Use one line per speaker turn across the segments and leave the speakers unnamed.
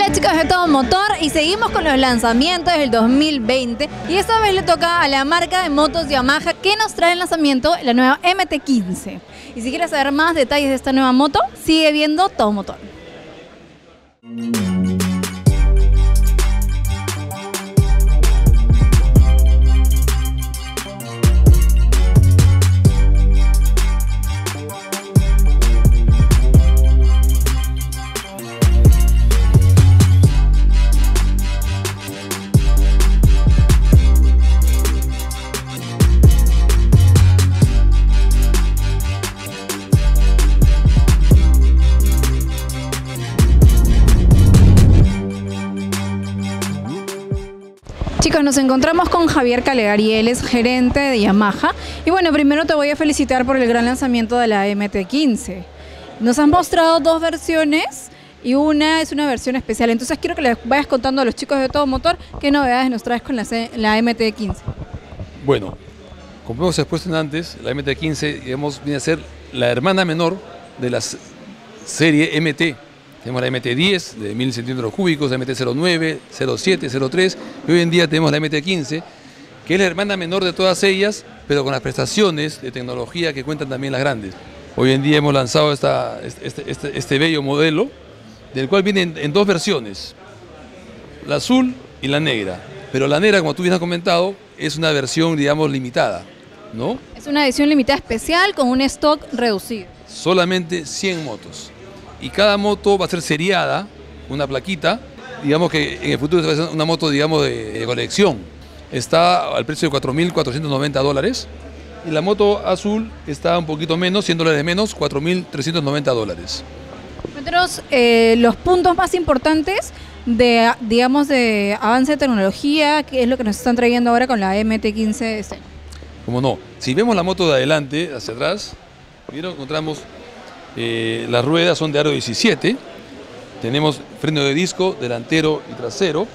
Hola chicos de Todo Motor y seguimos con los lanzamientos del 2020 y esta vez le toca a la marca de motos Yamaha que nos trae el lanzamiento la nueva MT-15. Y si quieres saber más detalles de esta nueva moto, sigue viendo Todo Motor. Chicos, nos encontramos con Javier Calegari, él es gerente de Yamaha. Y bueno, primero te voy a felicitar por el gran lanzamiento de la MT-15. Nos han mostrado dos versiones y una es una versión especial. Entonces quiero que les vayas contando a los chicos de Todo Motor qué novedades nos traes con la, C- la MT-15.
Bueno, como hemos expuesto antes, la MT-15 digamos, viene a ser la hermana menor de la serie MT. Tenemos la MT-10 de 1000 centímetros cúbicos, la MT-09, 07, 03 y hoy en día tenemos la MT-15, que es la hermana menor de todas ellas, pero con las prestaciones de tecnología que cuentan también las grandes. Hoy en día hemos lanzado esta- este, este- este bello modelo, del cual viene en- en dos versiones, la azul y la negra. Pero la negra, como tú bien has comentado, es una versión, digamos, limitada, ¿no?
Es una edición limitada especial con un stock reducido.
Solamente 100 motos. Y cada moto va a ser seriada, una plaquita, digamos que en el futuro va a ser una moto, digamos, de, de colección. Está al precio de 4.490 dólares. Y la moto azul está un poquito menos, 100 dólares menos, 4.390 dólares.
Cuéntanos eh, los puntos más importantes de, digamos, de avance de tecnología, que es lo que nos están trayendo ahora con la MT-15 de este año.
Como no, si vemos la moto de adelante, hacia atrás, ¿vieron? encontramos eh, las ruedas son de aro 17, tenemos freno de disco delantero y trasero,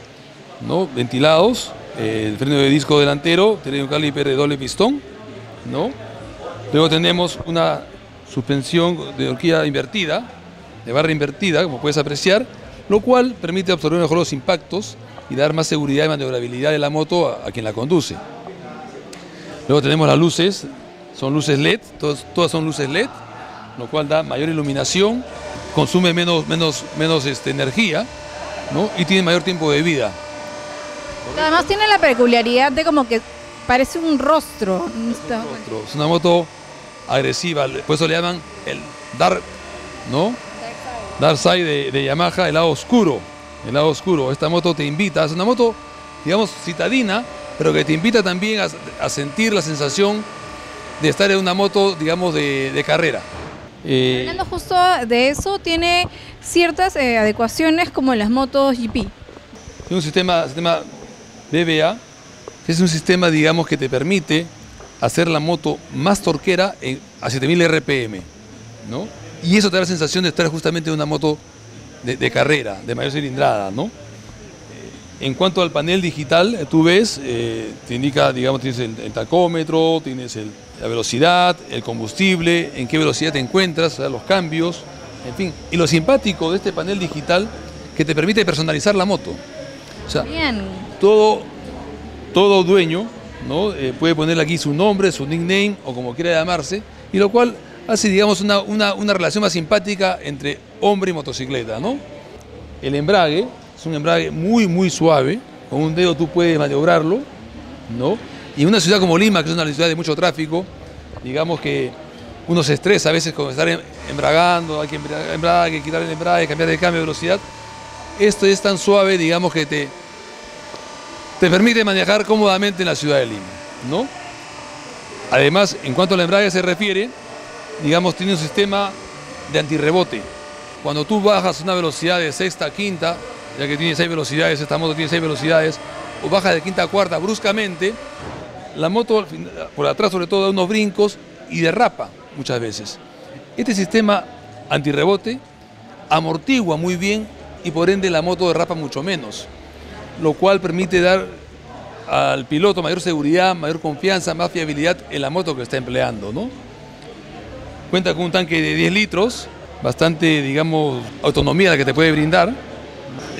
¿no? ventilados, eh, el freno de disco delantero tiene un caliper de doble pistón, ¿no? luego tenemos una suspensión de horquilla invertida, de barra invertida, como puedes apreciar, lo cual permite absorber mejor los impactos y dar más seguridad y maniobrabilidad de la moto a- a quien la conduce. Luego tenemos las luces, son luces LED, todas, todas son luces LED, lo cual da mayor iluminación, consume menos, menos, menos este, energía ¿no? y tiene mayor tiempo de vida.
Además tiene la peculiaridad de como que parece un rostro. Está-
Otro, Es una moto agresiva, por eso le llaman el Dark, ¿no? Dark Side de, de Yamaha, el lado oscuro, el lado oscuro. Esta moto te invita, es una moto, digamos, citadina, pero que te invita también a, a sentir la sensación de estar en una moto, digamos, de, de carrera. Eh,
Hablando justo de eso, tiene ciertas eh, adecuaciones como las motos GP.
Tiene un sistema, sistema BBA, que es un sistema, digamos, que te permite hacer la moto más torquera en- a 7000 RPM, ¿no? Y eso te da la sensación de estar justamente en una moto de, de carrera, de mayor cilindrada, ¿no? En cuanto al panel digital, eh, tú ves, eh, te indica, digamos, tienes el, el tacómetro, tienes el- la velocidad, el combustible, en qué velocidad te encuentras, o sea, los cambios, en fin. Y lo simpático de este panel digital, que te permite personalizar la moto. O sea,
Bien.
todo, todo dueño ¿no? Eh, puede ponerle aquí su nombre, su nickname o como quiera llamarse, y lo cual hace, digamos, una, una- una relación más simpática entre hombre y motocicleta. ¿no? El embrague es un embrague muy, muy suave, con un dedo tú puedes maniobrarlo, ¿no? y en una ciudad como Lima, que es una ciudad de mucho tráfico, digamos que uno se estresa a veces con estar em- embragando, hay que embra- embrague, quitar el embrague, cambiar de cambio de velocidad. Esto es tan suave, digamos, que te, te permite manejar cómodamente en la ciudad de Lima, ¿no? Además, en cuanto al embrague se refiere, digamos, tiene un sistema de antirrebote. Cuando tú bajas una velocidad de sexta quinta, ya que tiene seis velocidades, esta moto tiene seis velocidades, o bajas de quinta a cuarta bruscamente, la moto por atrás sobre todo da unos brincos y derrapa muchas veces. Este sistema antirrebote amortigua muy bien y por ende la moto derrapa mucho menos, lo cual permite dar al piloto mayor seguridad, mayor confianza, más fiabilidad en la moto que está empleando. ¿no? Cuenta con un tanque de 10 litros, bastante, digamos, autonomía la que te puede brindar.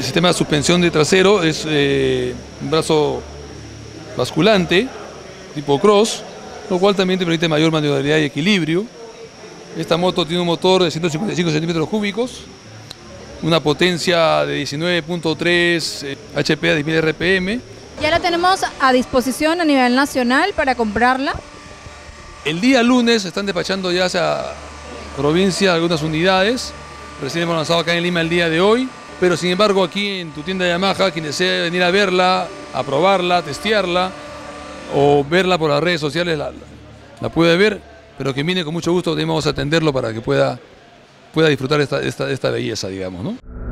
El sistema de suspensión de trasero es eh, un brazo basculante, tipo cross, lo cual también te permite mayor maniobrabilidad y equilibrio. Esta moto tiene un motor de 155 centímetros cúbicos, una potencia de 19.3 HP a 10.000 RPM.
Ya la tenemos a disposición a nivel nacional para comprarla.
El día lunes están despachando ya hacia provincia algunas unidades. Recién hemos lanzado acá en Lima el día de hoy. Pero sin embargo aquí en tu tienda de Yamaha, quien desee venir a verla, a probarla, testearla o verla por las redes sociales, la, puede ver. Pero que viene con mucho gusto, vamos a atenderlo para que pueda, pueda disfrutar esta, esta, esta belleza, digamos. ¿no?